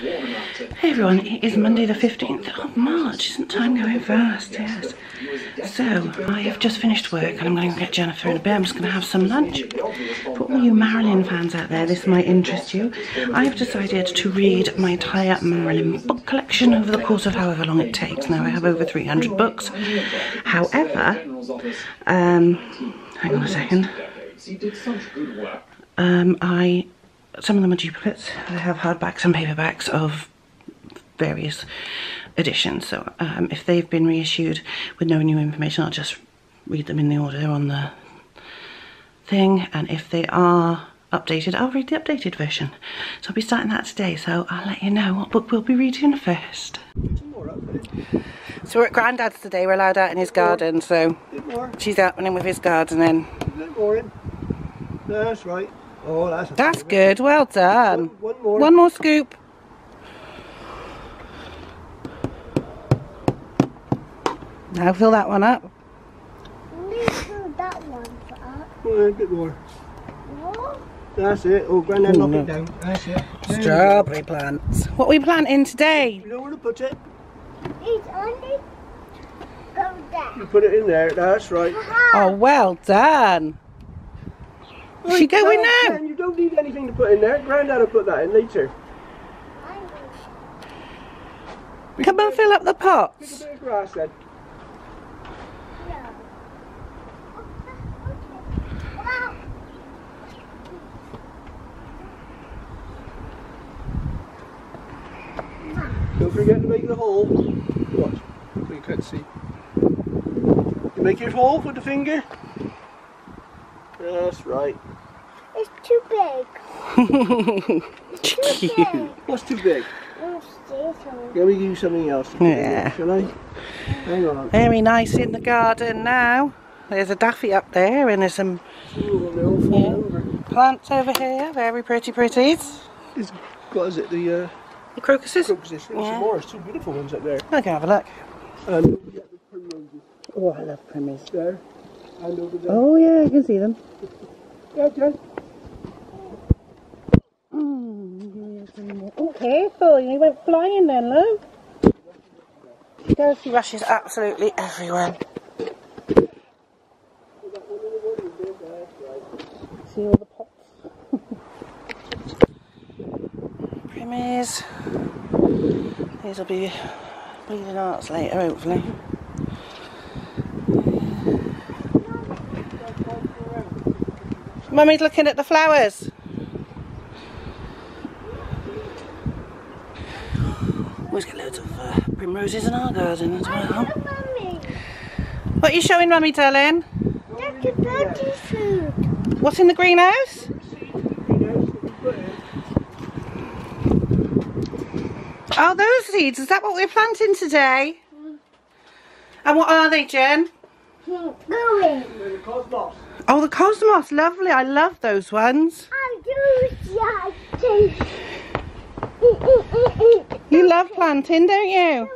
Hey everyone, it is Monday the 15th of March. Isn't time going fast? Yes. So, I have just finished work and I'm going to get Jennifer in a bit. I'm just going to have some lunch. For all you Marilyn fans out there, this might interest you. I have decided to read my entire Marilyn book collection over the course of however long it takes. Now, I have over 300 books. However, um, hang on a second. Um, I some of them are duplicates. I have hardbacks and paperbacks of various editions. So um, if they've been reissued with no new information, I'll just read them in the order on the thing. And if they are updated, I'll read the updated version. So I'll be starting that today. So I'll let you know what book we'll be reading first. So we're at Grandad's today. We're allowed out in his garden. So she's out running with his garden then. That's right. Oh, that's That's good. Well done. One, one more. One more scoop. Now fill that one up. Leave that one for us. Oh, a bit more. No? That's it. Oh, Grandad, Oh, knock no. it down. That's it. There Strawberry plants. What are we planting today? You know where to put it? It's only go there. You put it in there. That's right. Oh, well done. Is she Right, going no, now? Ken, You don't need anything to put in there. Grandad will put that in later. Come and fill up the Pick a pots. bit of grass then. Don't forget to make the hole. What? So you can't see. You make your hole with the finger. That's right. It's too big. Too big. What's too big? Let's see some. Let me give you something else. to put in there, Yeah. Shall I? Hang on. Very nice in the garden now. There's a daffy up there and there's some Ooh, they're all falling over. plants over here. Very pretty pretties. It's, what is it? The uh, The crocuses. crocuses. There's Yeah. some more. There's two beautiful ones up there. I'll go have a look. And don't the primroses Oh, I love primroses. there. And over there. Oh yeah, I can see them. Yeah, mm, Jen. Oh, careful, you went flying then, look. She goes, she rushes absolutely everywhere. See all the pots. Primies. These will be bleeding hearts later, hopefully. Mummy's looking at the flowers. We've got loads of uh, primroses in our garden as well. What are you showing, Mummy, darling? That's the birdie food. What's in the greenhouse? Oh, those seeds. Is that what we're planting today? And what are they, Jen? Going. They're the cosmos. Oh, the cosmos. Lovely. I love those ones. I do something. You love planting, don't you?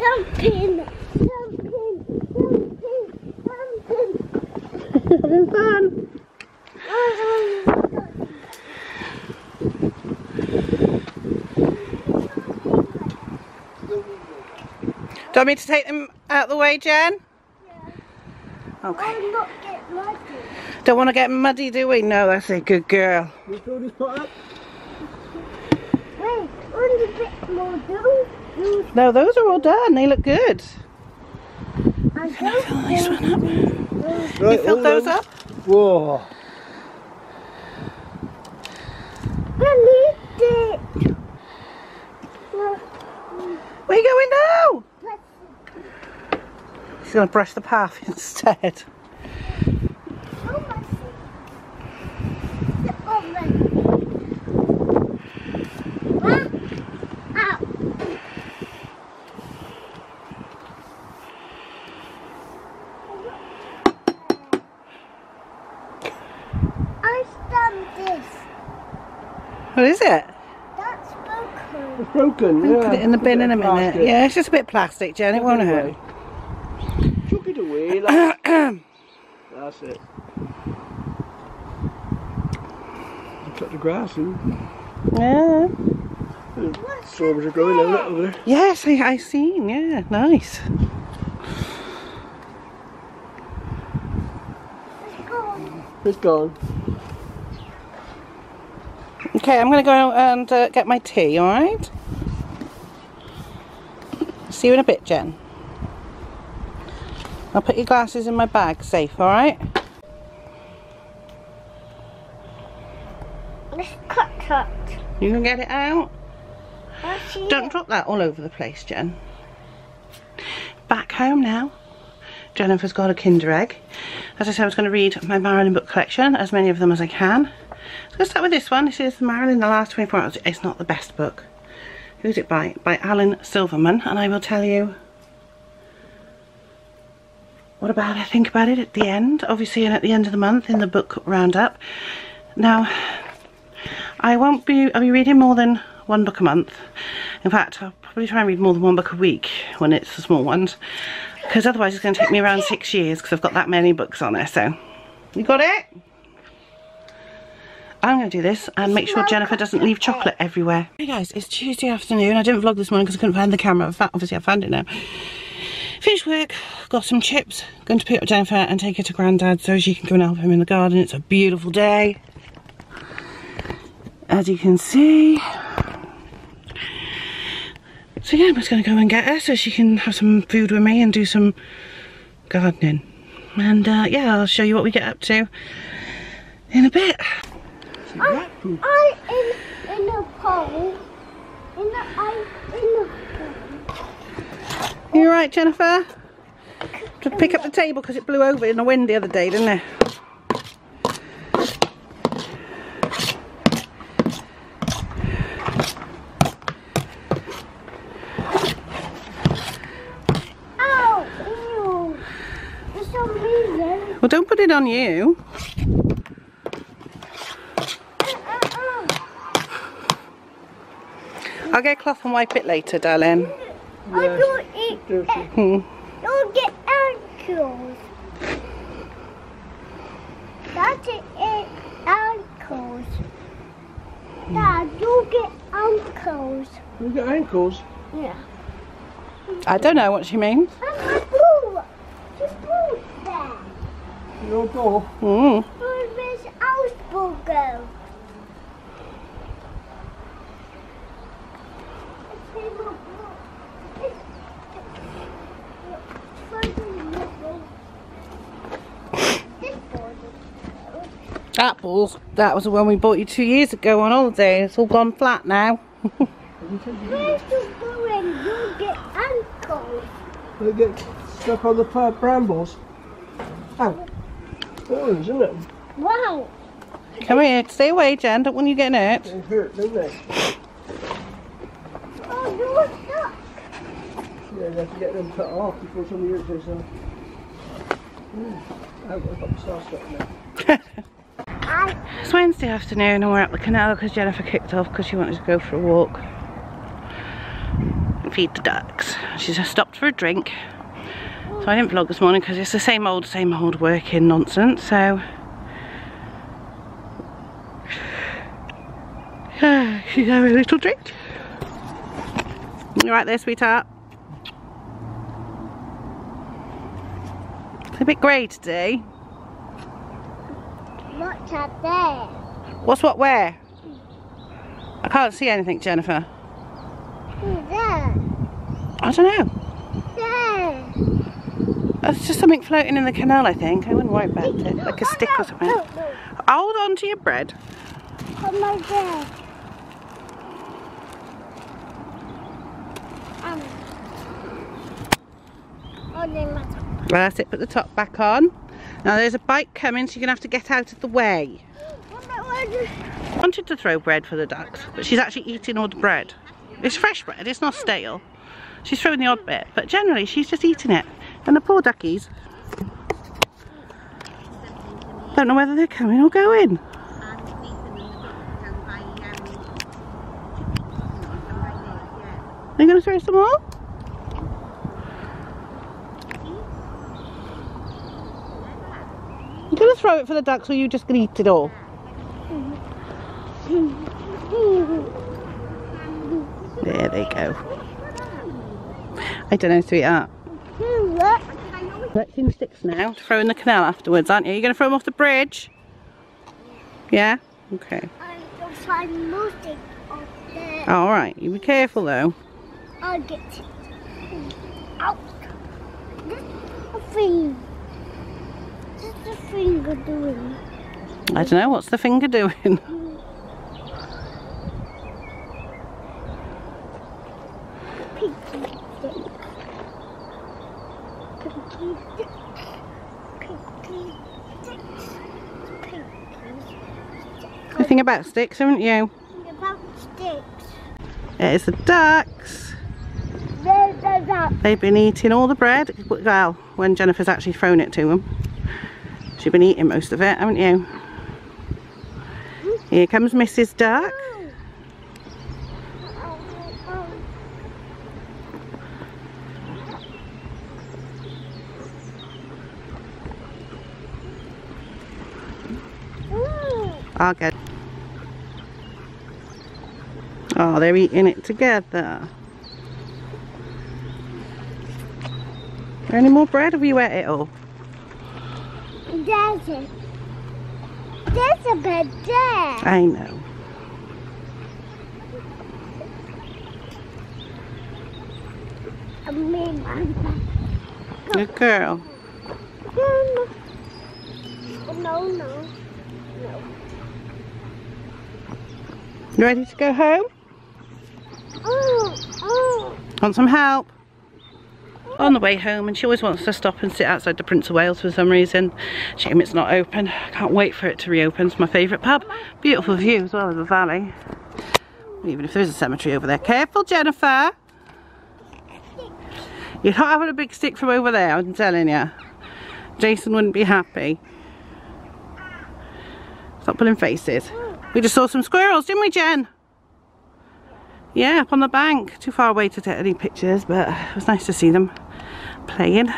Dumping. Having fun. Do you want me to take them out of the way, Jen? Okay. I'm not getting lucky. Don't want to get muddy, do we? No, that's a good girl. You throw this pot up? Wait, a bit more do. Do No, those are all done. They look good. I Fill this one up. Right, You filled those on. up? Whoa. Believe it. Where are you going now? She's going to brush the path instead. I stamped this. What is it? That's broken. It's broken. We'll yeah. put it in the bin in a minute. Plastic. Yeah, it's just a bit plastic, Jen. It won't hurt. It That's it. You cut the grass in. Yeah. Strawberries are growing over there. Yes, I, I seen. Yeah, nice. It's gone. Okay, I'm going to go and uh, get my tea, alright? See you in a bit, Jen. I'll put your glasses in my bag, safe, alright? Cut cut. You can get it out. Don't drop that all over the place, Jen. Back home now. Jennifer's got a Kinder Egg. As I said, I was going to read my Marilyn book collection, as many of them as I can. So let's start with this one. This is Marilyn, The Last 24 Hours. It's not the best book. Who's it by? By Alan Silverman. And I will tell you what about I think about it at the end. Obviously, and at the end of the month in the book roundup. Now, I won't be, I'll be reading more than one book a month. In fact, I'll probably try and read more than one book a week when it's the small ones. Because otherwise it's going to take me around six years because I've got that many books on there. So, you got it? I'm going to do this and make sure Jennifer doesn't leave chocolate everywhere. Hey guys, it's Tuesday afternoon. I didn't vlog this morning because I couldn't find the camera. Obviously I found it now. Finished work, got some chips. Going to pick up Jennifer and take her to Grandad so she can go and help him in the garden. It's a beautiful day. As you can see. So yeah, I'm just going to go and get her so she can have some food with me and do some gardening. And uh, yeah, I'll show you what we get up to in a bit. I, I in in a pole. In the I in pole. You alright, Jennifer? To pick up the table because it blew over in the wind the other day, didn't it? Ow! Ew! For some reason. Well, don't put it on you. I'll get a cloth and wipe it later, darling. Uh. I don't eat. Dirty. Hmm. Don't get ankles. That's it. it ankles. Dad, you get ankles. You got ankles. Yeah. I don't know what she means. And my ball. The ball there. Your door. Mm. Where does house ball go? Apples. That was the one we bought you two years ago on holiday. It's all gone flat now. Where's you going? You get ankles. They get stuck on the fir- brambles. Ow. Thorns, isn't it? Wow. Come here. Stay away, Jen. Don't want you getting hurt. They hurt, don't they? Oh, you're stuck. Yeah, they have to get them cut off before somebody hurts themselves. Mm. I've got stuck. I It's Wednesday afternoon and we're at the canal because Jennifer kicked off because she wanted to go for a walk. And feed the ducks. She's just stopped for a drink. So I didn't vlog this morning because it's the same old, same old working nonsense. So she's having a little drink. You right there, sweetheart? It's a bit grey today. What's up there? What's what where? I can't see anything, Jennifer. There? I don't know. There. It's just something floating in the canal, I think. I wouldn't worry about it. Like a Oh, stick no, or something. No, no. Hold on to your bread. Come on there. Um. Oh. Well, that's it. Put the top back on. Now there's a bike coming, so you're going to have to get out of the way. I wanted to throw bread for the ducks, but she's actually eating all the bread. It's fresh bread, it's not stale. She's throwing the odd bit, but generally she's just eating it. And the poor duckies don't know whether they're coming or going. Are you going to throw some more? You going to throw it for the ducks or you just going to eat it all? There they go. I don't know, sweetheart. Collecting sticks now. to Throw in the canal afterwards, aren't you? You're going to throw them off the bridge? Yeah? Okay. Alright, you be careful though. I'll get it. Out. This thing. What's the finger doing? I don't know, what's the finger doing? Pinky stick. Pinky stick. Pinky sticks. Pinky You think about sticks, haven't you? About sticks. It's the ducks. There's a duck. They've been eating all the bread. Well, when Jennifer's actually thrown it to them. She's been eating most of it, haven't you? Here comes Mrs. Duck. I'll. Oh, they're eating it together. Any more bread? Have you ate it all? There's a, there's a bed there. I know. I mean, I'm Good girl. no, no, no, no. You ready to go home? Oh, oh. Want some help? On the way home, and she always wants to stop and sit outside the Prince of Wales for some reason. Shame it's not open. I can't wait for it to reopen. It's my favourite pub. Beautiful view as well as the valley. Even if there's a cemetery over there. Careful, Jennifer. You're not having a big stick from over there, I'm telling you. Jason wouldn't be happy. Stop pulling faces. We just saw some squirrels, didn't we, Jen? Yeah, up on the bank. Too far away to take any pictures, but it was nice to see them playing.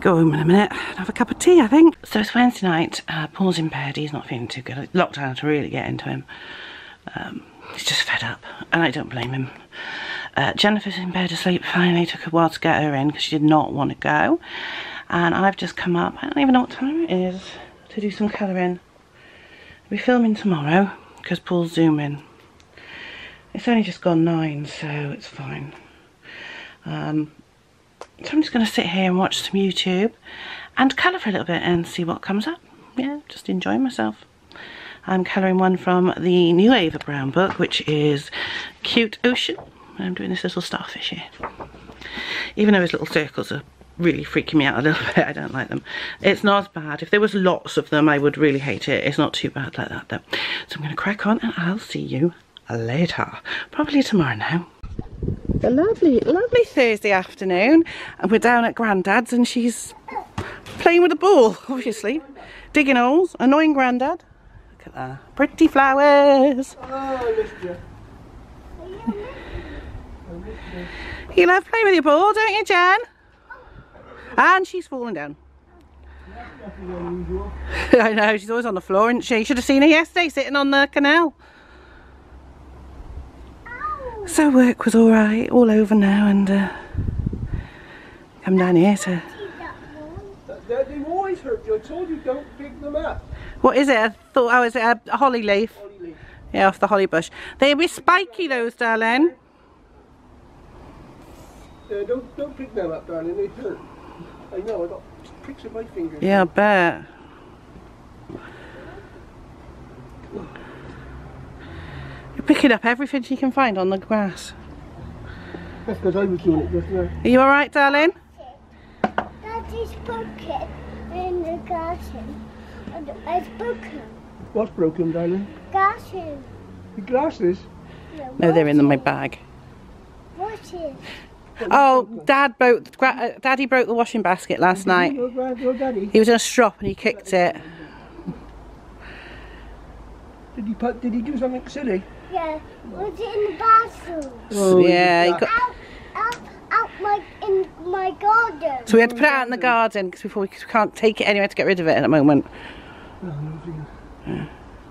Go home in a minute and have a cup of tea, I think. So it's Wednesday night. Uh, Paul's bed. He's not feeling too good. Lockdown to really get into him. Um, he's just fed up, and I don't blame him. Uh, Jennifer's in bed asleep finally. Took a while to get her in because she did not want to go. And I've just come up. I don't even know what time it is to do some colouring. I'll be filming tomorrow because Paul's zooming. It's only just gone nine, so it's fine. Um, so I'm just going to sit here and watch some YouTube and colour for a little bit and see what comes up. Yeah, just enjoy myself. I'm colouring one from the new Ava Brown book, which is Cute Ocean. I'm doing this little starfish here. Even though his little circles are really freaking me out a little bit, I don't like them. It's not as bad. If there was lots of them, I would really hate it. It's not too bad like that though. So I'm going to crack on and I'll see you later. Probably tomorrow now. A lovely, lovely Thursday afternoon. And we're down at Grandad's and she's playing with a ball, obviously. Digging holes. Annoying Grandad. Look at that. Pretty flowers. Oh, you. Love playing with your ball, don't you, Jan? And she's falling down. I know, she's always on the floor, isn't she? Should have seen her yesterday sitting on the canal. So work was alright, all over now, and uh, come down here to... They, they always hurt you. I told you don't pick them up. What is it? I thought, oh, is it a, holly leaf? Holly leaf. Yeah, off the holly bush. They'll be spiky, those, darling. Uh, don't don't pick them up, darling. They hurt. I know. I got pricks in my fingers. Yeah, I bet. Picking up everything she can find on the grass. That's because I was doing it just now. Are you alright, darling? Daddy's bucket in the garden. And It's broken. What's broken, darling? Garden. The glasses. No, they're in my bag. What is? Oh, Dad broke. uh, Daddy broke the washing basket last night. Your, grand, your daddy. He was in a strop and he kicked it. Did he put, Did he do something silly? Yeah. Was it in the bathroom? Oh, yeah, he yeah. got, Out, out, out my in my garden. so we had to put it out in the garden because before we, 'cause we can't take it anywhere to get rid of it at the moment.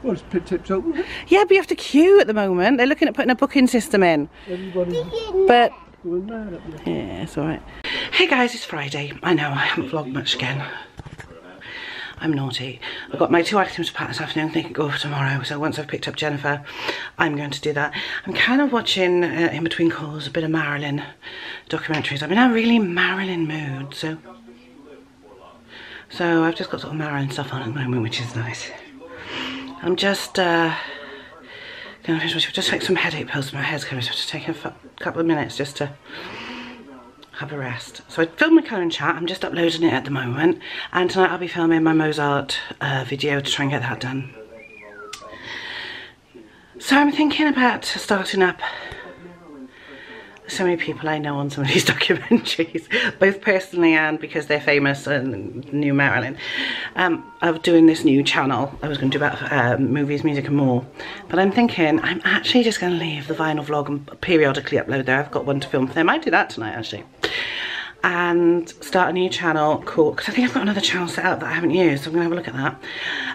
Well, it's pit tips open. Yeah, but you have to queue at the moment. They're looking at putting a booking system in. Everybody's But going mad up there. Yeah, it's alright. Hey guys, it's Friday. I know, I haven't vlogged much again. I'm naughty. I've got my two items to pack this afternoon, they can go for tomorrow. So once I've picked up Jennifer, I'm going to do that. I'm kind of watching, uh, in between calls, a bit of Marilyn documentaries. I'm in a really Marilyn mood, so... So I've just got sort of Marilyn stuff on at the moment, which is nice. I'm just, uh... Gonna just take some headache pills. My head's coming, so just take a couple of minutes just to have a rest. So I filmed my current chat, I'm just uploading it at the moment and tonight I'll be filming my Mozart uh, video to try and get that done. So I'm thinking about starting up so many people I know on some of these documentaries, both personally and because they're famous and New Marilyn, um, of doing this new channel. I was going to do about uh, movies, music and more. But I'm thinking I'm actually just going to leave the vinyl vlog and periodically upload there. I've got one to film for them. I might do that tonight actually and start a new channel called, because I think I've got another channel set up that I haven't used, so I'm going to have a look at that.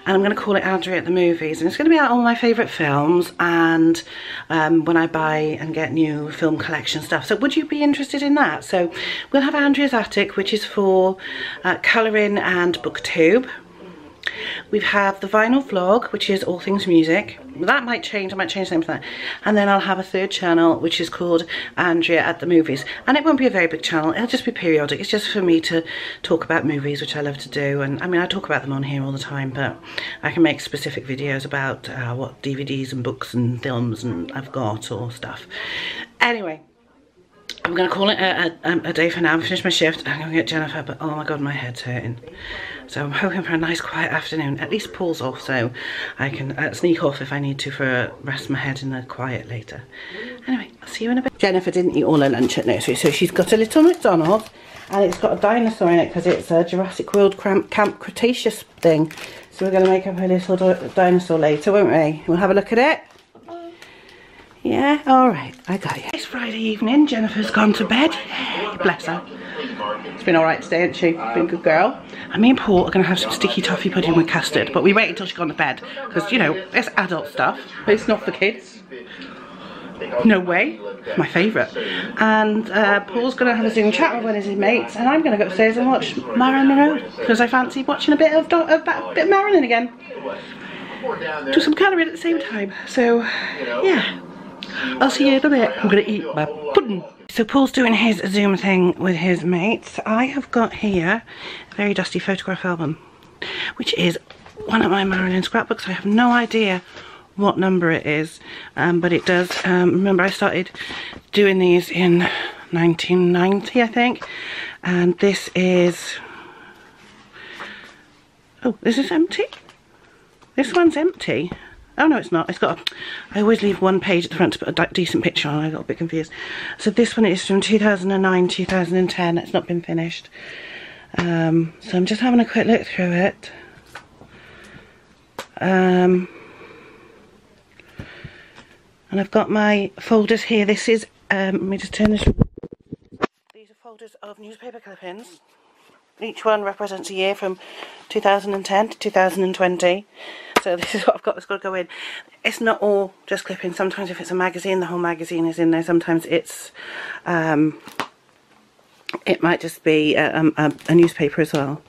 And I'm going to call it Andrea at the Movies, and it's going to be about all my favourite films and um, when I buy and get new film collection stuff. So would you be interested in that? So we'll have Andrea's Attic, which is for uh, colouring and booktube. We have the vinyl vlog, which is all things music. That might change, I might change the name for that. And then I'll have a third channel, which is called Andrea at the Movies. And it won't be a very big channel, it'll just be periodic. It's just for me to talk about movies, which I love to do. And I mean, I talk about them on here all the time, but I can make specific videos about uh, what DVDs and books and films and I've got or stuff. Anyway, I'm going to call it a, a, a, day for now. I've finished my shift. I'm going to get Jennifer, but oh my god, my head's hurting. So I'm hoping for a nice quiet afternoon. At least Paul's off, so I can uh, sneak off if I need to for rest my head in the quiet later. Anyway, I'll see you in a bit. Jennifer didn't eat all her lunch at nursery, so she's got a little McDonald's and it's got a dinosaur in it because it's a Jurassic World Camp Cretaceous thing. So we're going to make up a little dinosaur later, won't we? We'll have a look at it. Yeah, all right, I got you. It's Friday evening, Jennifer's gone to bed. Bless her. It's been all right today, hasn't she? Been a good girl. And me and Paul are going to have some sticky toffee pudding with custard, but we wait until she's gone to bed because, you know, it's adult stuff, but it's not for kids. No way. My favourite. And uh, Paul's going to have a Zoom chat with one of his mates, and I'm going to go upstairs and watch Marilyn Monroe because I fancy watching a bit of, of, bit of Marilyn again. Do some colouring at the same time. So, yeah. I'll see you in a bit. I'm going to eat my pudding. So Paul's doing his Zoom thing with his mates. I have got here a very dusty photograph album, which is one of my Marilyn scrapbooks. I have no idea what number it is, um, but it does. Um, remember, I started doing these in 1990, I think, and this is. Oh, this is empty. This one's empty. Oh no, it's not. It's got. A, I always leave one page at the front to put a decent picture on. I got a bit confused. So this one is from 2009, 2010. It's not been finished. Um, so I'm just having a quick look through it. Um, and I've got my folders here. This is. Um, let me just turn this. These are folders of newspaper clippings. Each one represents a year from 2010 to 2020 so this is what I've got that's got to go in. It's not all just clipping. Sometimes if it's a magazine, the whole magazine is in there. Sometimes it's, um, it might just be a, um, a, a newspaper as well.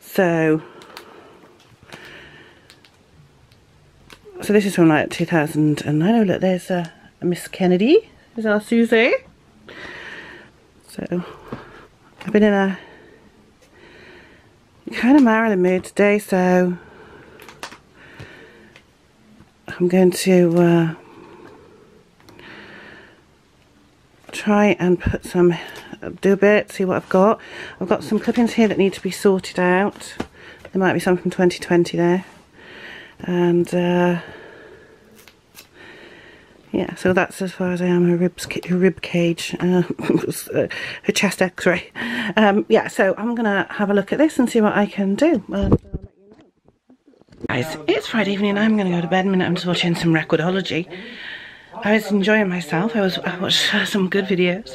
So, so this is from like 2009. Oh look, there's a, a Miss Kennedy. There's our Susie. So, I've been in a kind of Marilyn mood today, so I'm going to uh, try and put some, do a bit, see what I've got. I've got some clippings here that need to be sorted out. There might be some from 2020 there. And uh, yeah, so that's as far as I am her, ribs, rib cage, uh, her chest x-ray. Um, yeah, so I'm going to have a look at this and see what I can do. Um, Guys, it's Friday evening. And I'm going to go to bed in a minute. I'm just watching some recordology. I was enjoying myself. I was I watched some good videos.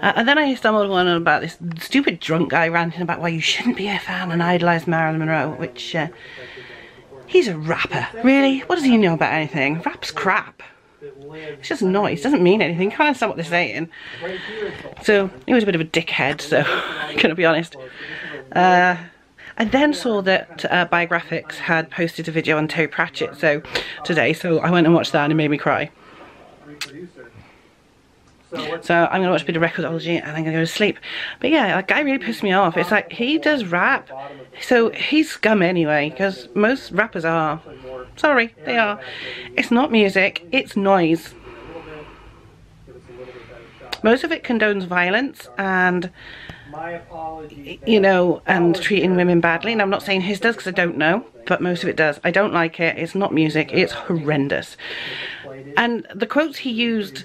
Uh, and then I stumbled on about this stupid drunk guy ranting about why you shouldn't be a fan and idolise Marilyn Monroe, which, uh, He's a rapper. Really? What does he know about anything? Rap's crap. It's just noise, doesn't mean anything. Can't understand what they're saying. So he was a bit of a dickhead, so I'm gonna be honest. Uh, I then saw that uh, Biographics had posted a video on Terry Pratchett so today, so I went and watched that and it made me cry. So I'm gonna watch a bit of recordology and I'm gonna go to sleep. But yeah, that guy really pissed me off. It's like he does rap, so he's scum anyway, because most rappers are. Sorry, they are. It's not music, it's noise. Most of it condones violence and you know, and treating women badly. And I'm not saying his does because I don't know, but most of it does. I don't like it. It's not music. It's horrendous. And the quotes he used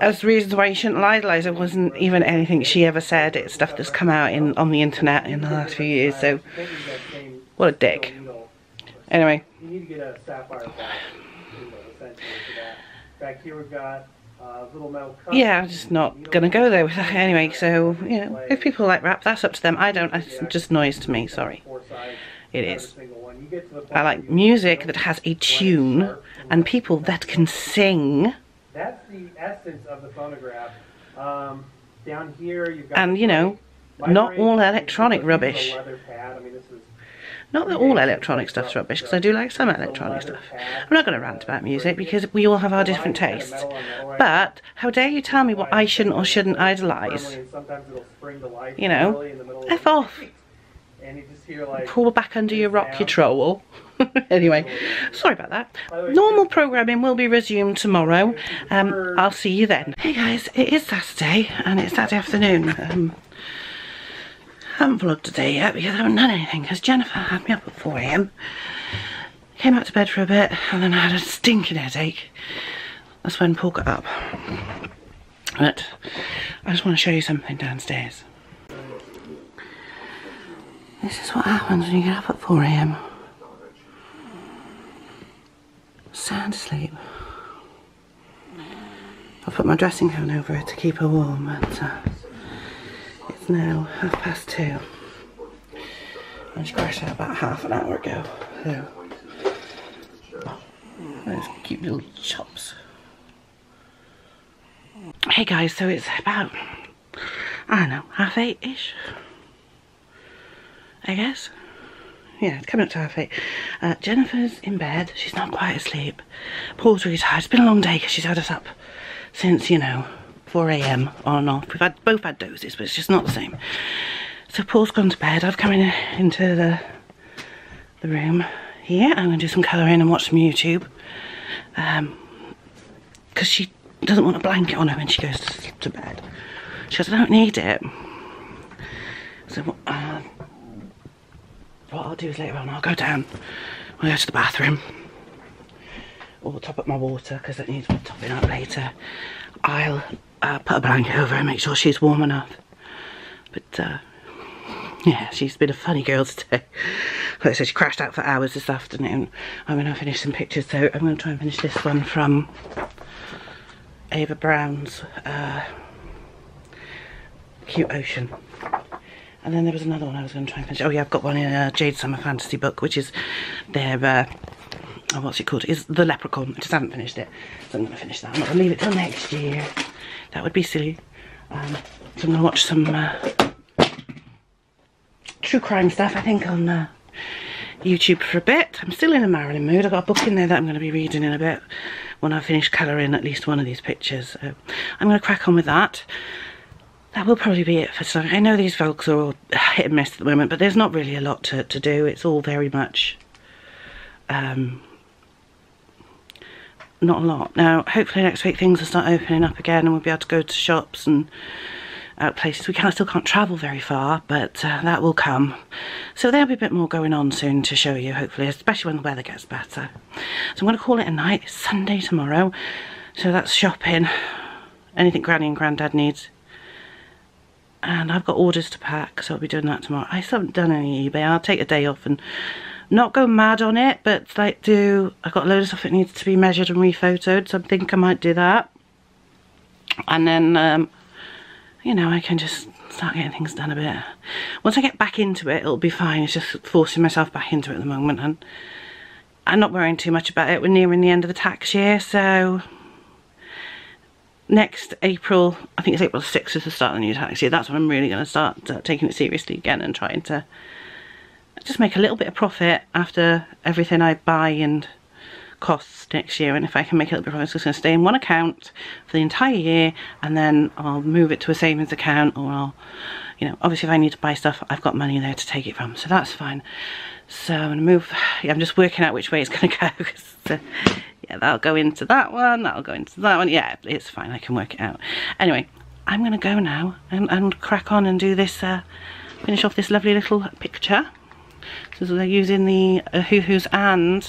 as reasons why you shouldn't idolize her wasn't even anything she ever said. It's stuff that's come out in on the internet in the last few years. So, what a dick. Anyway. Back here we've got yeah, I'm just not gonna go there with that anyway. So you know, if people like rap, that's up to them. I don't. It's just noise to me. Sorry, it is. I like music that has a tune and people that can sing. That's the essence of the phonograph. Um, down here, you've got and you know, not all electronic rubbish. Not that all electronic stuff's rubbish, because I do like some electronic stuff. I'm not going to rant about music, because we all have our different tastes. But, how dare you tell me what I shouldn't or shouldn't idolise? You know, F off. Pull back under your rock, you troll. anyway, sorry about that. Normal programming will be resumed tomorrow. Um, I'll see you then. Hey guys, it is Saturday, and it's Saturday afternoon. Um, I haven't vlogged today yet because I haven't done anything because Jennifer had me up at 4am. Came out to bed for a bit and then I had a stinking headache. That's when Paul got up. But I just want to show you something downstairs. This is what happens when you get up at 4am. Sound asleep. I put my dressing gown over her to keep her warm, but uh, it's now half past two. And just crashed out about half an hour ago. So, those cute little chops. Hey guys, so it's about, I don't know, half eight-ish? I guess. Yeah, it's coming up to half eight. Uh, Jennifer's in bed. She's not quite asleep. Paul's really tired. It's been a long day because she's had us up since, you know, 4am on and off. We've had both had doses, but it's just not the same. So Paul's gone to bed. I've come in into the the room here. I'm to do some colouring and watch some YouTube. Um, because she doesn't want a blanket on her when she goes to, to bed. She goes, I don't need it. So uh, what I'll do is later on I'll go down. I'll go to the bathroom. Or top up my water because it needs to be topping up later. I'll uh, put a blanket over her and make sure she's warm enough. But uh, yeah, she's been a funny girl today. Like I said, she crashed out for hours this afternoon. I'm going to finish some pictures, so I'm going to try and finish this one from Ava Brown's uh, Cute Ocean. And then there was another one I was going to try and finish. Oh yeah, I've got one in a Jade Summer Fantasy book, which is their, uh, oh, what's it called? Is The Leprechaun. I just haven't finished it. So I'm going to finish that. I'm going to leave it till next year. That would be silly. Um, so I'm going to watch some uh, true crime stuff, I think, on uh, YouTube for a bit. I'm still in a Marilyn mood. I've got a book in there that I'm going to be reading in a bit when I finish colouring at least one of these pictures. So I'm going to crack on with that. That will probably be it for tonight. I know these vlogs are all hit and miss at the moment, but there's not really a lot to, to do. It's all very much um, not a lot. Now, hopefully next week things will start opening up again and we'll be able to go to shops and out places. We can, still can't travel very far, but uh, that will come. So there'll be a bit more going on soon to show you, hopefully, especially when the weather gets better. So I'm going to call it a night. It's Sunday tomorrow. So that's shopping. Anything Granny and Granddad needs. And I've got orders to pack, so I'll be doing that tomorrow. I still haven't done any eBay. I'll take a day off and not go mad on it, but like do, I've got a load of stuff that needs to be measured and rephotoed, so I think I might do that. And then, um, you know, I can just start getting things done a bit. Once I get back into it, it'll be fine. It's just forcing myself back into it at the moment. And I'm not worrying too much about it. We're nearing the end of the tax year, so next April, I think it's April 6th is the start of the new tax year. That's when I'm really going to start uh, taking it seriously again and trying to just make a little bit of profit after everything I buy and costs next year and if I can make a little bit of profit, it's just going to stay in one account for the entire year and then I'll move it to a savings account or I'll, you know, obviously if I need to buy stuff, I've got money there to take it from, so that's fine. So I'm going to move, yeah, I'm just working out which way it's going to go because, uh, yeah, that'll go into that one, that'll go into that one, yeah, it's fine, I can work it out. Anyway, I'm going to go now and, and crack on and do this, uh, finish off this lovely little picture. So they're using the uh, Hoo Hoos and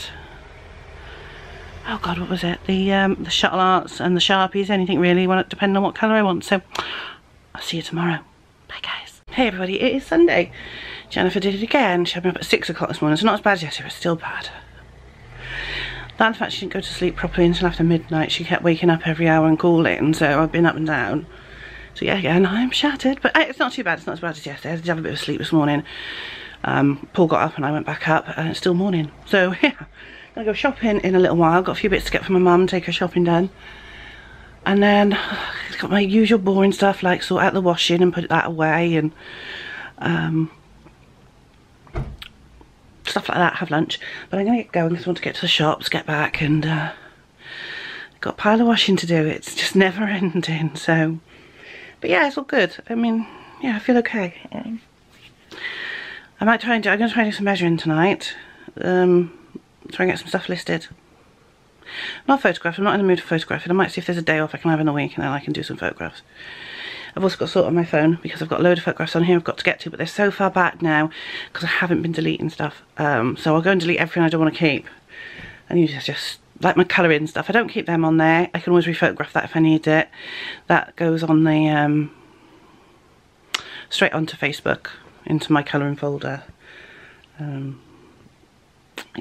oh god what was it? The um, the shuttle arts and the sharpies anything really want depending on what colour I want. So I'll see you tomorrow. Bye guys. Hey everybody it is Sunday. Jennifer did it again. She had me up at six o'clock this morning. It's not as bad as yesterday but still bad. That fact she didn't go to sleep properly until after midnight. She kept waking up every hour and calling so I've been up and down. So yeah again I'm shattered but it's not too bad. It's not as bad as yesterday. I did have a bit of sleep this morning um, Paul got up and I went back up and it's still morning so yeah gonna go shopping in a little while. Got a few bits to get for my mum, take her shopping done. And then got my usual boring stuff like sort out the washing and put that away and um, stuff like that, have lunch. But I'm gonna get going because I want to get to the shops, get back and uh, got a pile of washing to do. It's just never ending. So, but yeah, it's all good. I mean, yeah, I feel okay. I might try and do, I'm gonna try and do some measuring tonight. Um, try and get some stuff listed. Not photographs, I'm not in the mood for photographing. I might see if there's a day off I can have in the week and then I can do some photographs. I've also got sort on my phone because I've got a load of photographs on here I've got to get to, but they're so far back now because I haven't been deleting stuff. Um, so I'll go and delete everything I don't want to keep. And you just, just like my colouring stuff, I don't keep them on there. I can always rephotograph that if I need it. That goes on the, um, straight onto Facebook, into my colouring folder. Um,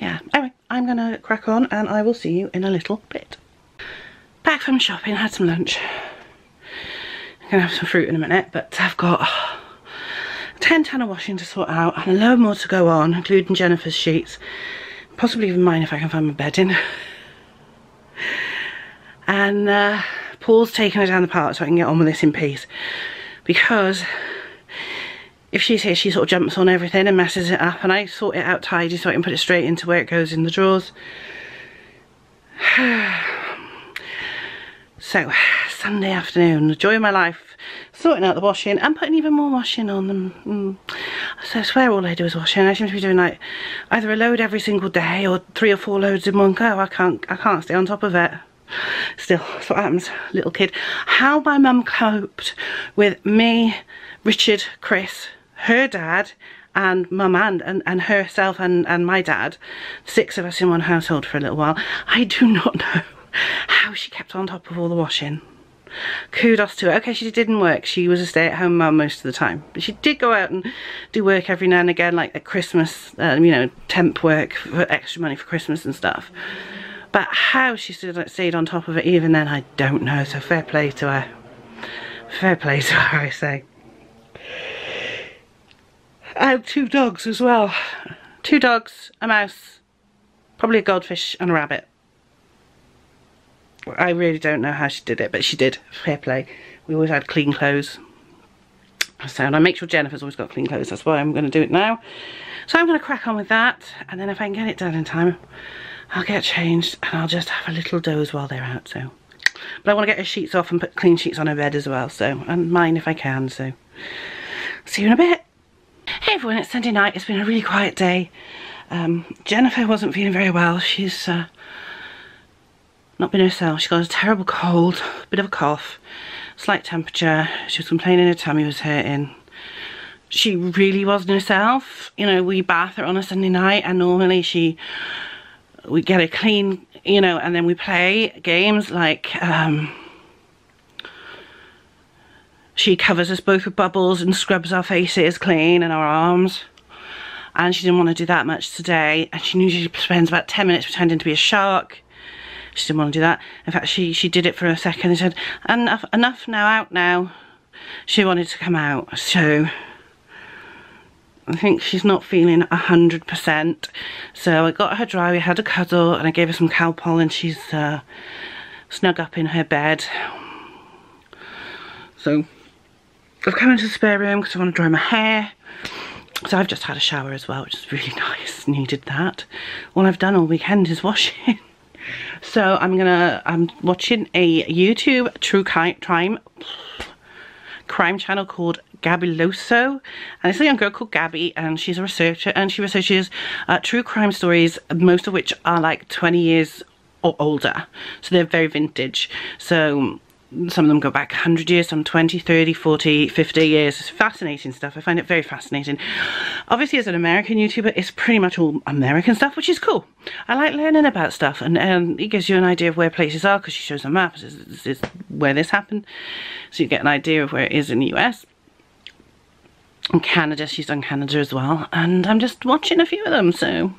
yeah, anyway, I'm gonna crack on and I will see you in a little bit. Back from shopping, had some lunch. I'm gonna have some fruit in a minute, but I've got 10 ton of washing to sort out and a load more to go on, including Jennifer's sheets. Possibly even mine if I can find my bedding. and uh, Paul's taking her down the park so I can get on with this in peace. Because if she's here, she sort of jumps on everything and messes it up and I sort it out tidy so I can put it straight into where it goes in the drawers. so, Sunday afternoon, the joy of my life, sorting out the washing and putting even more washing on them. Mm. So I swear all I do is washing. I seem to be doing like either a load every single day or three or four loads in one go. I can't, I can't stay on top of it. Still, that's what happens, little kid. How my mum coped with me, Richard, Chris, her dad and mum and, and, and herself and, and my dad, six of us in one household for a little while. I do not know how she kept on top of all the washing. Kudos to her. Okay, she didn't work. She was a stay-at-home mum most of the time. But she did go out and do work every now and again, like at Christmas, um, you know, temp work for extra money for Christmas and stuff. But how she stayed on top of it even then, I don't know. So fair play to her. Fair play to her, I say. I have two dogs as well. Two dogs, a mouse, probably a goldfish and a rabbit. I really don't know how she did it, but she did. Fair play. We always had clean clothes. So, and I make sure Jennifer's always got clean clothes. That's why I'm going to do it now. So I'm going to crack on with that. And then if I can get it done in time, I'll get changed and I'll just have a little doze while they're out. So, But I want to get her sheets off and put clean sheets on her bed as well. So, and mine if I can. So, see you in a bit. Hey everyone, it's Sunday night. It's been a really quiet day. Um, Jennifer wasn't feeling very well. She's uh, not been herself. She got a terrible cold, a bit of a cough, slight temperature. She was complaining her tummy was hurting. She really wasn't herself. You know, we bath her on a Sunday night and normally she, we get her clean, you know, and then we play games like, um, she covers us both with bubbles and scrubs our faces clean and our arms. And she didn't want to do that much today. And she usually spends about 10 minutes pretending to be a shark. She didn't want to do that. In fact, she, she did it for a second and said, enough, enough now, out now. she wanted to come out. So I think she's not feeling a hundred percent. So I got her dry, we had a cuddle and I gave her some Calpol and she's uh, snug up in her bed. So I've come into the spare room because I want to dry my hair. So I've just had a shower as well, which is really nice. Needed that. All I've done all weekend is washing. so I'm gonna, I'm watching a YouTube true crime crime channel called Gabby Gabiloso. And it's a young girl called Gabby and she's a researcher and she researches uh, true crime stories, most of which are like 20 years or older. So they're very vintage. So some of them go back 100 years, some 20, 30, 40, 50 years. It's fascinating stuff. I find it very fascinating. Obviously, as an American YouTuber, it's pretty much all American stuff, which is cool. I like learning about stuff, and, and it gives you an idea of where places are because she shows a map. Is, this is where this happened. So you get an idea of where it is in the US. And Canada, she's done Canada as well. And I'm just watching a few of them, so...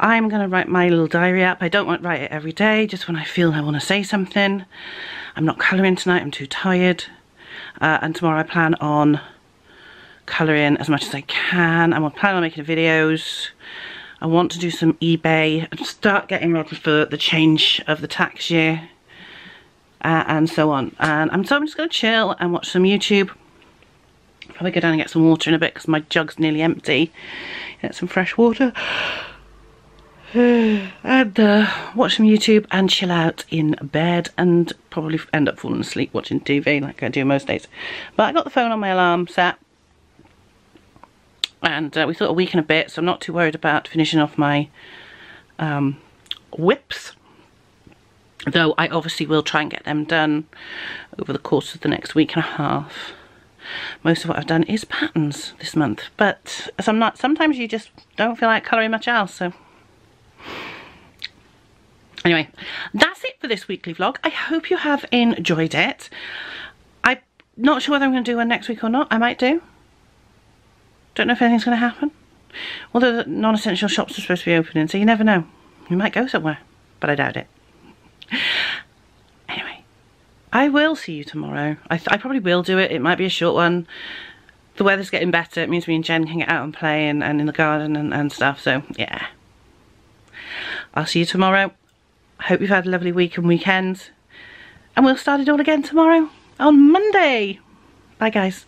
I'm going to write my little diary up. I don't want to write it every day, just when I feel I want to say something. I'm not colouring tonight, I'm too tired. Uh, and tomorrow I plan on colouring as much as I can. I'm planning on making videos. I want to do some eBay and start getting ready for the change of the tax year. Uh, and so on. And I'm, so I'm just going to chill and watch some YouTube. Probably go down and get some water in a bit because my jug's nearly empty. Get some fresh water. and uh, watch some YouTube and chill out in bed and probably end up falling asleep watching TV like I do most days. But I got the phone on my alarm set and uh, we thought a week and a bit so I'm not too worried about finishing off my um, WIPs. Though I obviously will try and get them done over the course of the next week and a half. Most of what I've done is patterns this month, but some not, sometimes you just don't feel like colouring much else, so Anyway, that's it for this weekly vlog. I hope you have enjoyed it. I'm not sure whether I'm going to do one next week or not. I might do. Don't know if anything's going to happen. Although the non-essential shops are supposed to be opening, so you never know. You might go somewhere, but I doubt it. Anyway, I will see you tomorrow. I, I probably will do it. It might be a short one. The weather's getting better. It means me and Jen can get out and play and, and in the garden and, and stuff. So, yeah. I'll see you tomorrow. I hope you've had a lovely week and weekend. And we'll start it all again tomorrow on Monday. Bye guys.